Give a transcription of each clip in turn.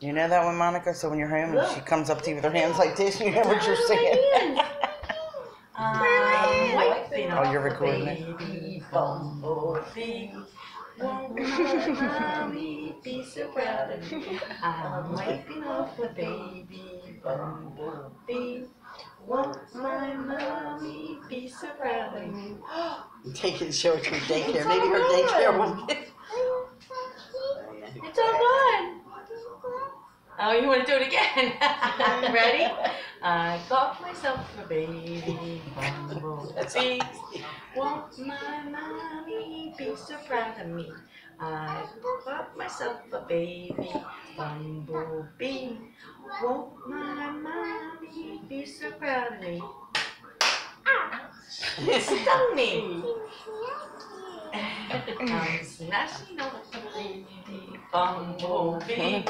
You know that one, Monica? So when you're home and she comes up to you with her hands like this, you know what you're saying? I'm wiping Oh, off you're a recording it? baby bumblebee. Won't my mommy be so proud of me? I'm wiping off a baby bumblebee. Won't my mommy be so proud of me? Take it and show it to her daycare. Maybe her daycare will get It's all gone. Oh, you want to do it again? Ready? I got myself a baby bumblebee. Won't my mommy be so proud of me? I got myself a baby bumblebee. Won't my mommy be so proud of me? Ah. It stung me. I'm smashing up a baby bumblebee.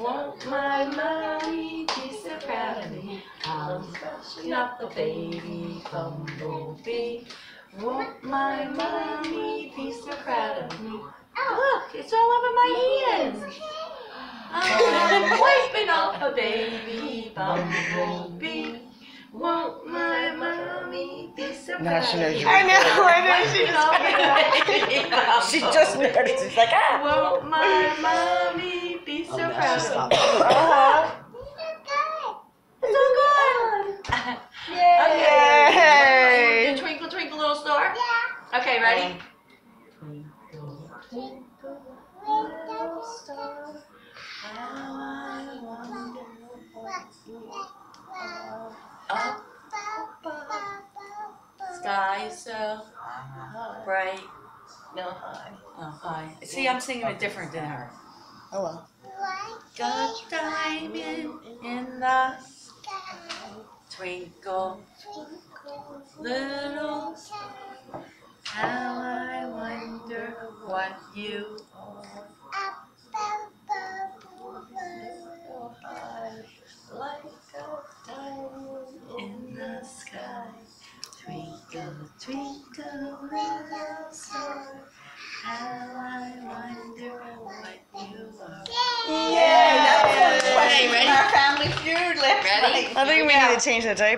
Won't my mommy be so proud of me? I'm smashing up the baby bumblebee. Won't my mommy be so proud of me? Look, it's all over my hands. I'm wiping off a baby bumblebee. Won't my mommy be so proud Now she knows of me? you're I know, I know. She Wiping off a baby She just bumblebee. noticed. She's like, ah. Won't my mommy be so Oh, now she proud of stopped. me? Uh-huh. It's all gone. Yay. Okay. Twinkle, twinkle, little star. Yeah. Okay, ready? Twinkle, twinkle, above, sky so uh-huh. bright. No, high. Oh, high. See, I'm singing it different than her. Oh, well. Got a diamond in the sky. twinkle, little star. How I wonder what you Twinkle, twinkle, little star. How I wonder what you are. Yay! That was one of the Yay, questions ready? in our family feud last Ready? I think we need to change the diaper.